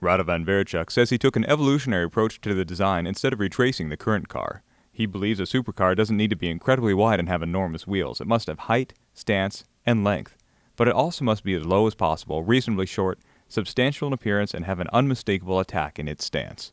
Radovan Varicak says he took an evolutionary approach to the design instead of retracing the current car. He believes a supercar doesn't need to be incredibly wide and have enormous wheels. It must have height, stance, and length, but it also must be as low as possible, reasonably short, substantial in appearance, and have an unmistakable attack in its stance.